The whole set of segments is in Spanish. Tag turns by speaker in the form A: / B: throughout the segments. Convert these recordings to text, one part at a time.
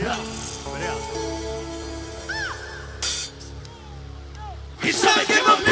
A: He's вряд. He
B: give him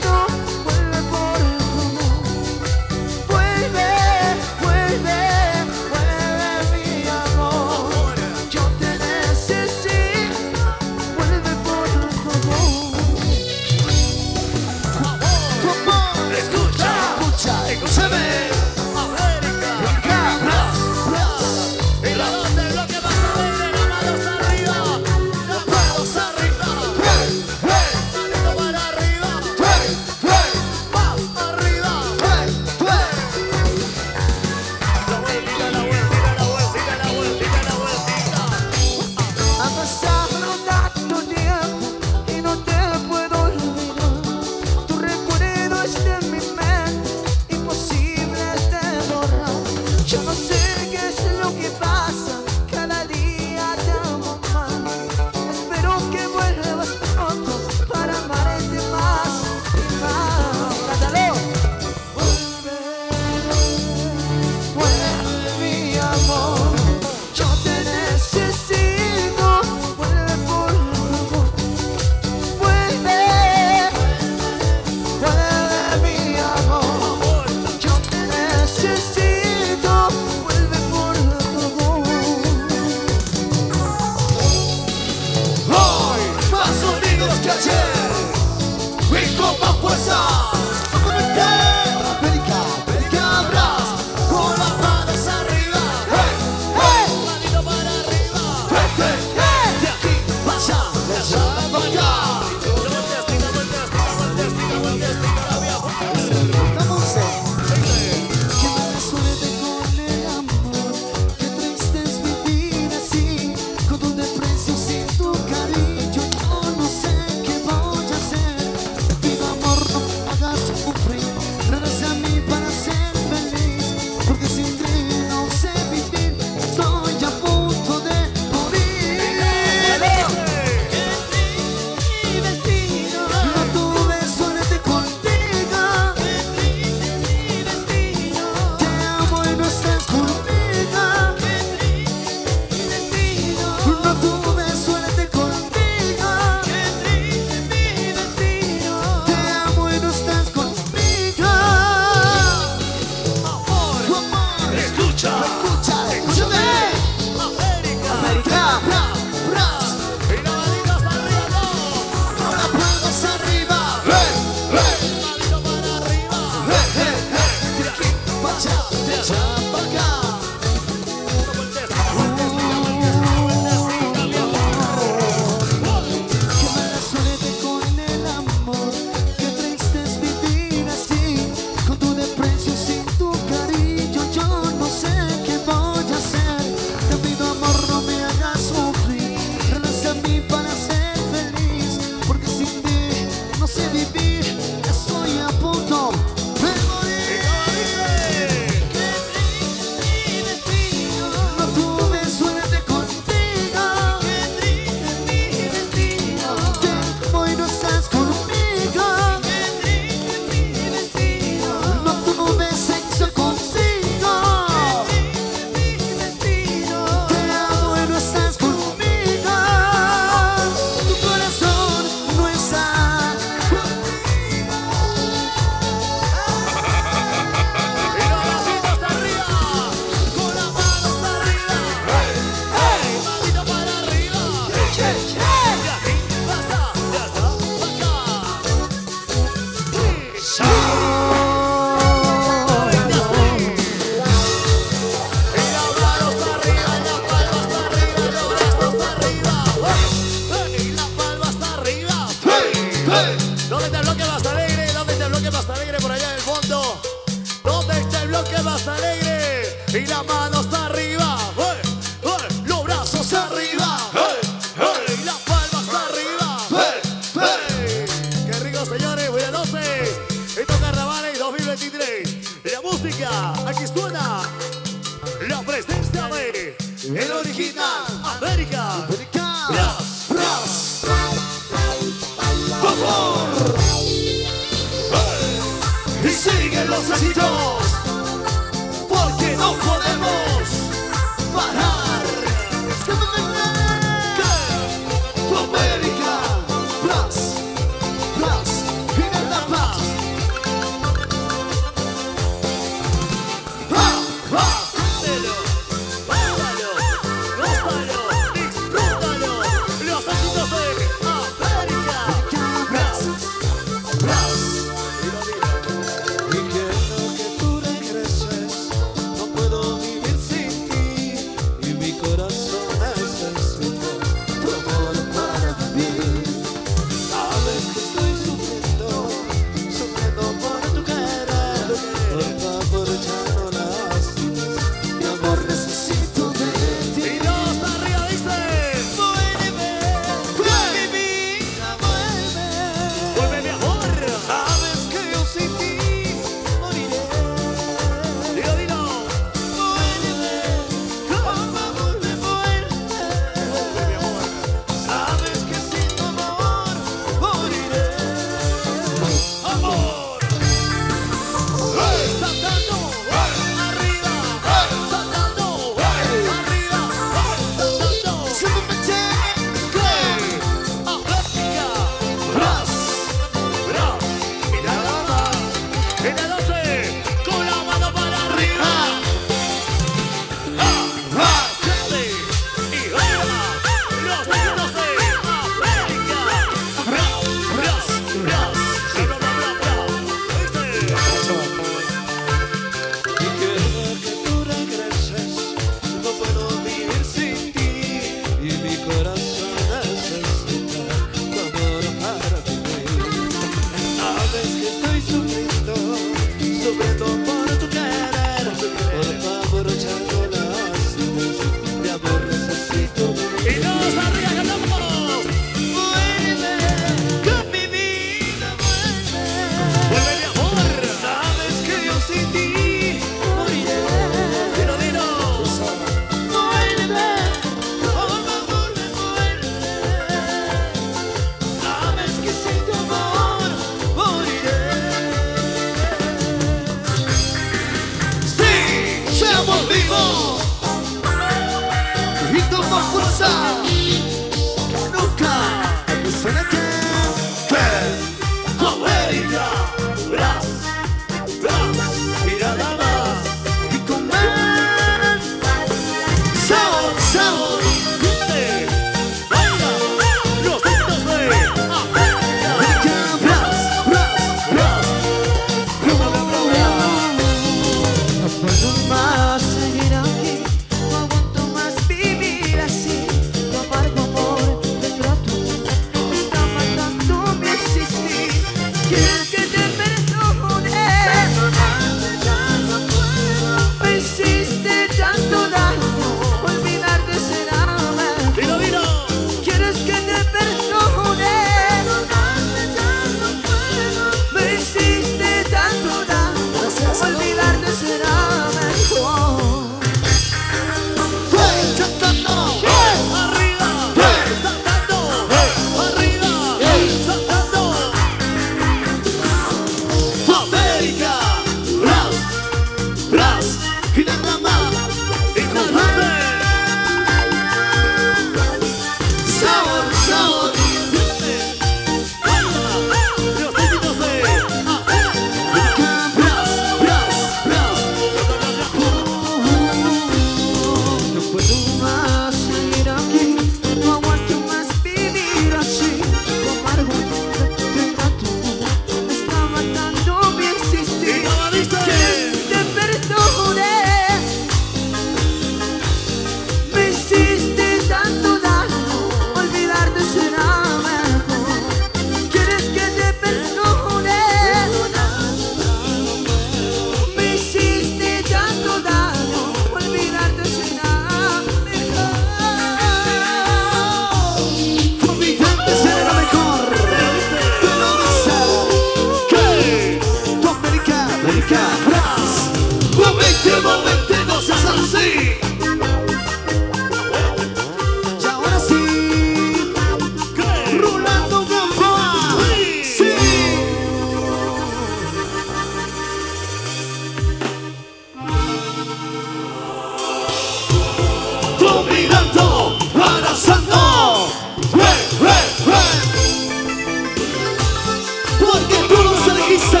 B: Duro se
A: le dice.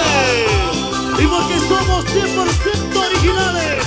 A: Y porque
B: somos 100% originales.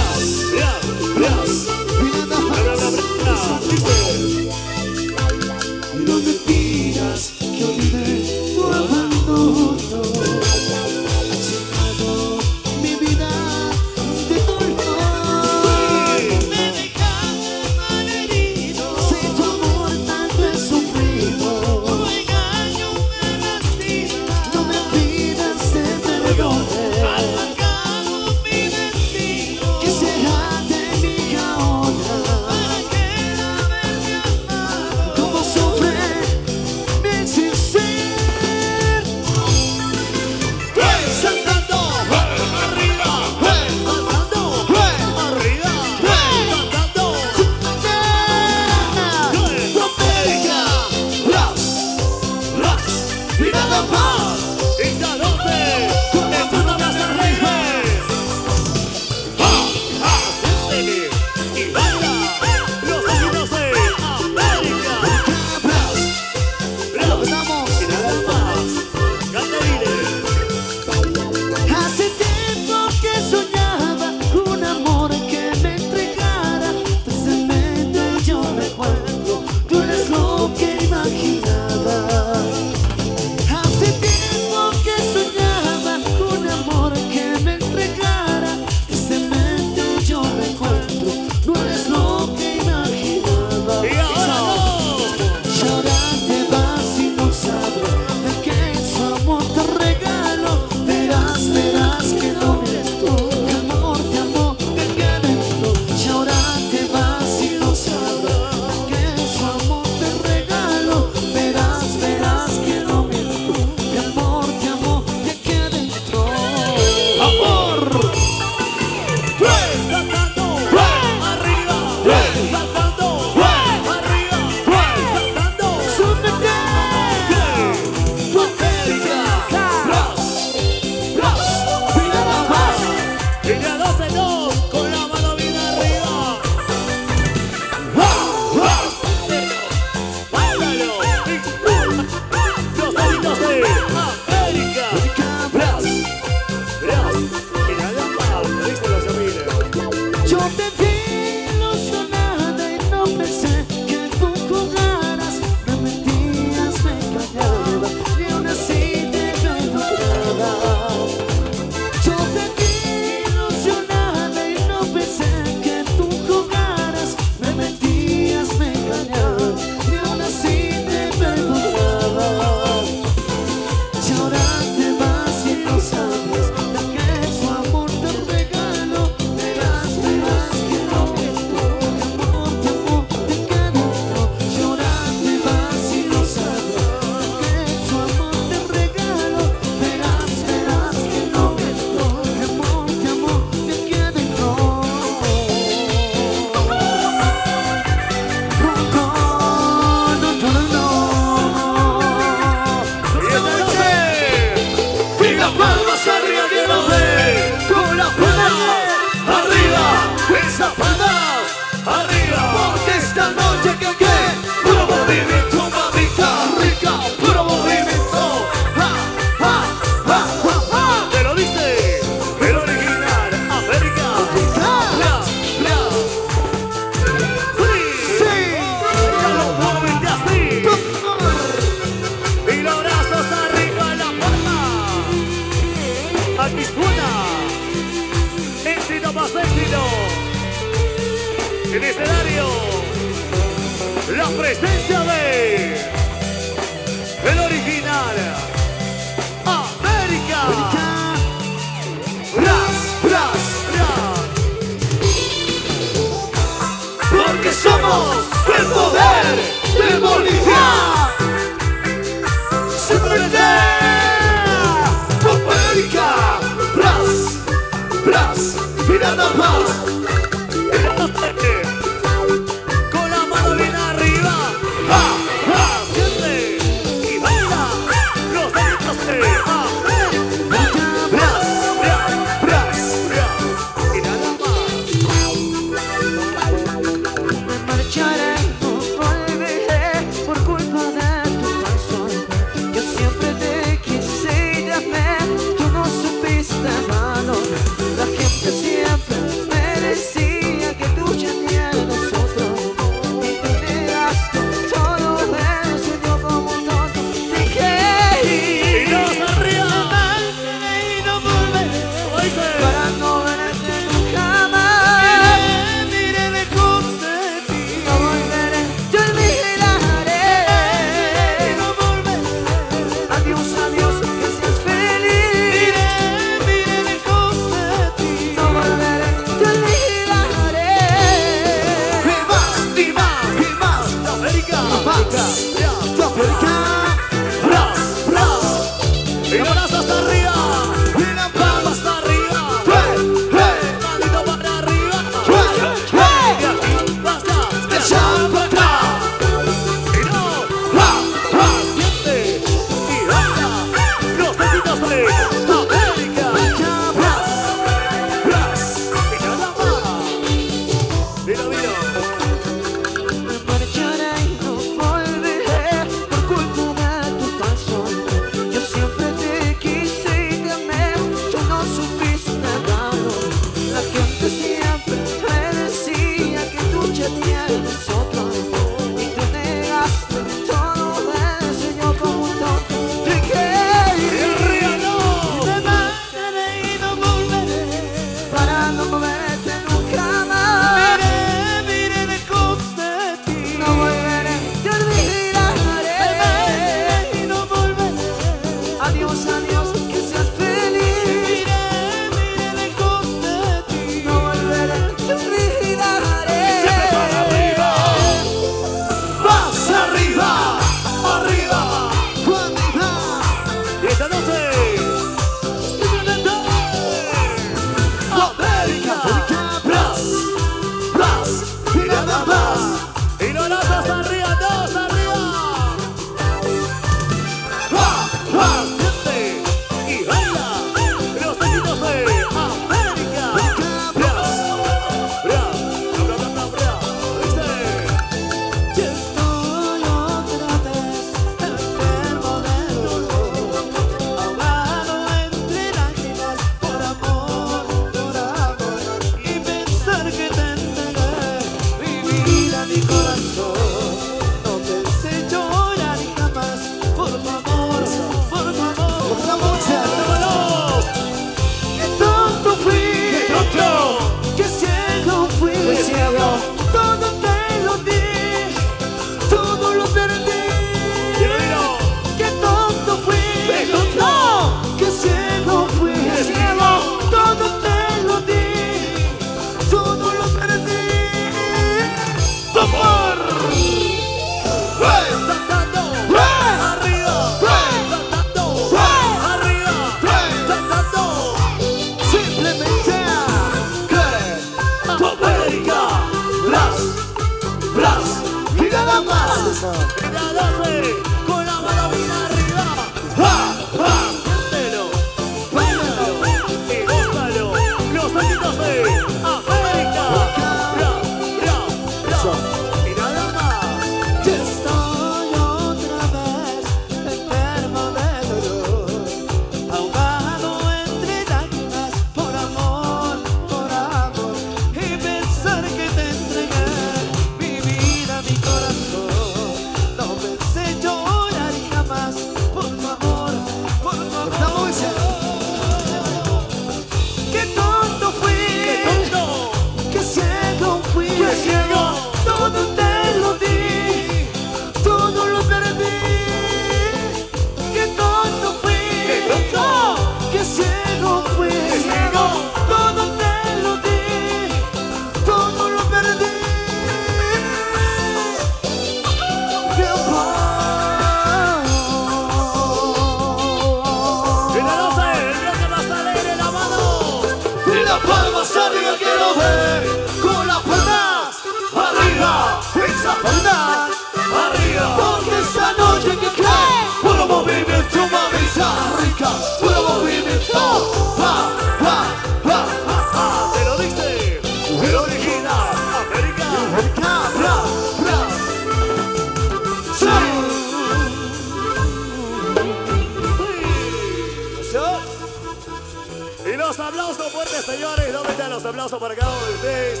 B: aplauso
A: para cada uno de ustedes.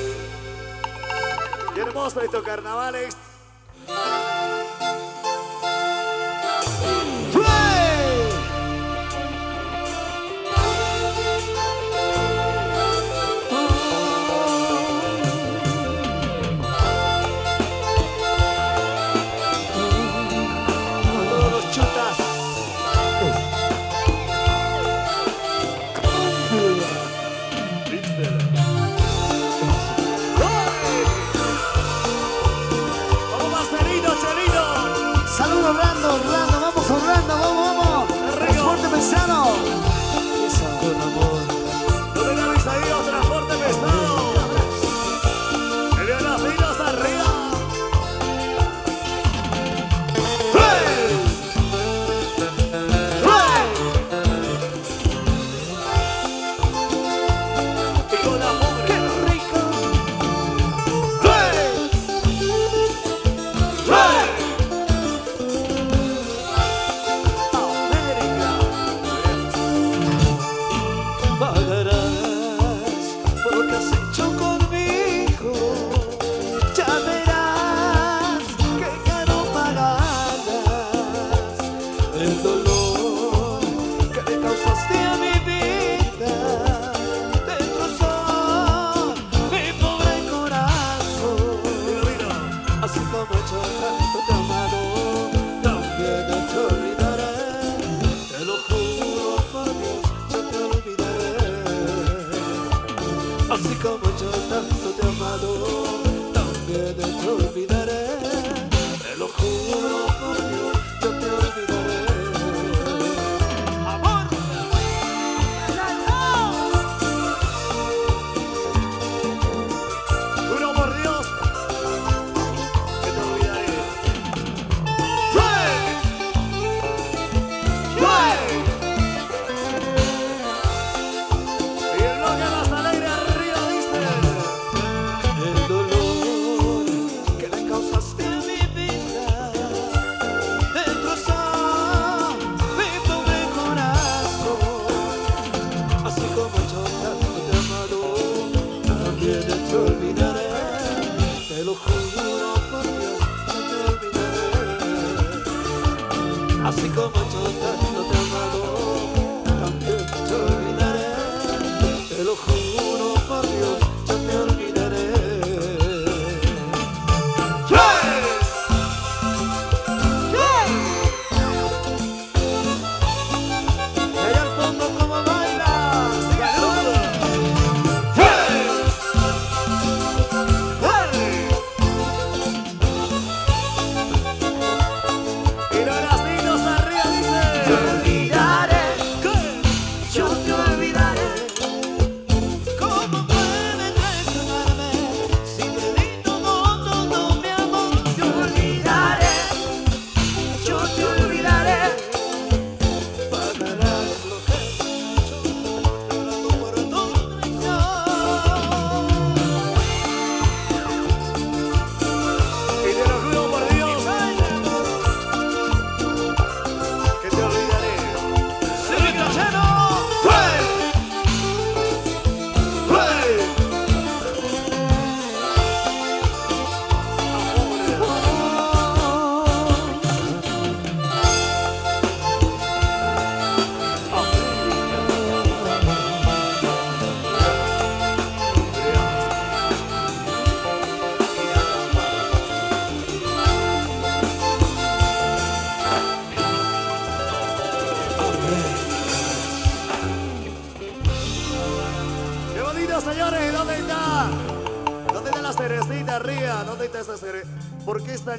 A: Qué hermoso estos carnavales.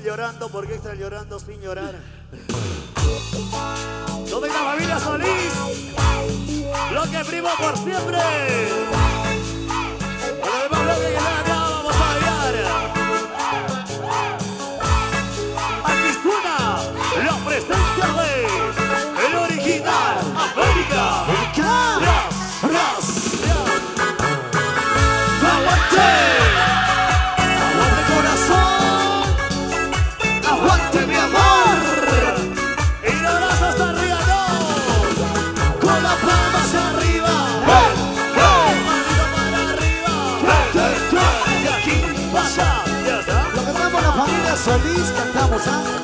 B: llorando
A: porque están llorando sin llorar. No venga familia Solís, lo que primo por siempre.
C: feliz cantamos, ¿ah?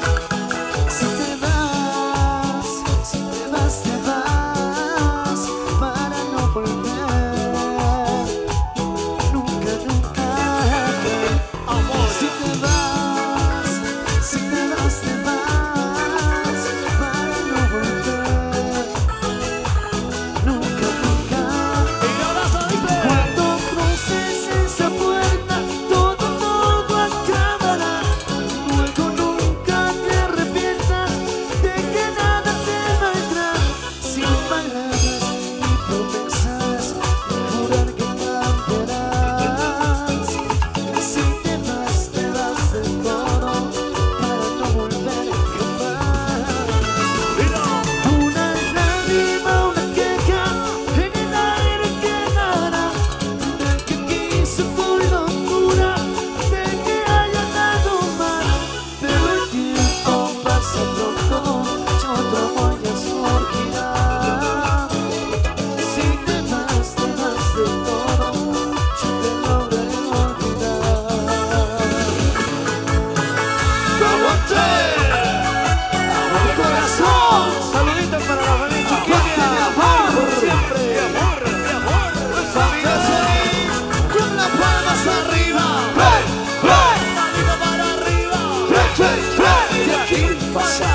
A: passar.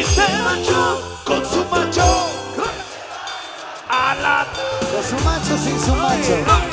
A: dice
D: macho con su macho. A la...
C: Con su macho sin su macho.